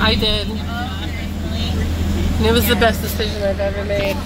I did. And it was the best decision I've ever made.